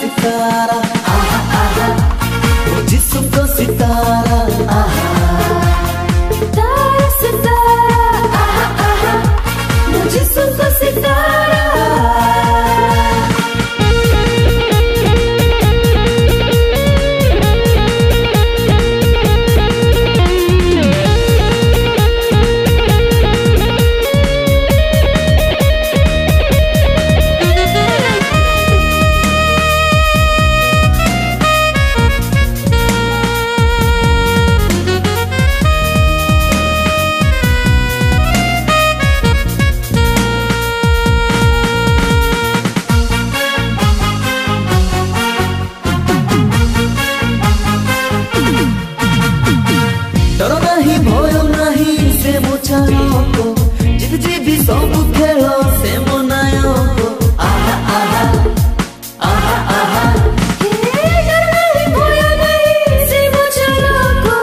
Lucifer. ଡର ନାହିଁ ଭୟ ନାହିଁ ସେ ମୋ ଚାଳକ ଜିତି ଯିବି ସବୁ ଖେଳ ସେ ମୋ ନାୟକ ଆହା ଆହା ଆହା ଆହା डर नहीं भय नहीं से मुझे लोगो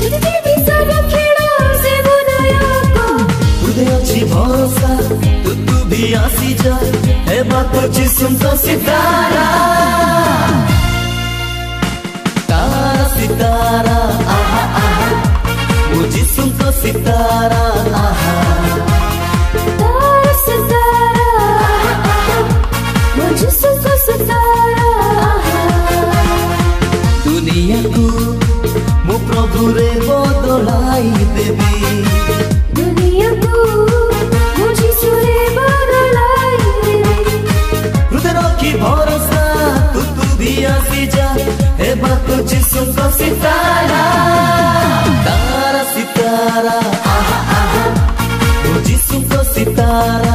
जितने भी सब खेलो से बुनायो को ହୃଦୟ ଅଛି सितारा आहा दुनिया को मो प्रभु रे बदलाई देबी दुनिया को भरोसा तू तू दिया सी जा ए बात तुझसे तो सितारा। para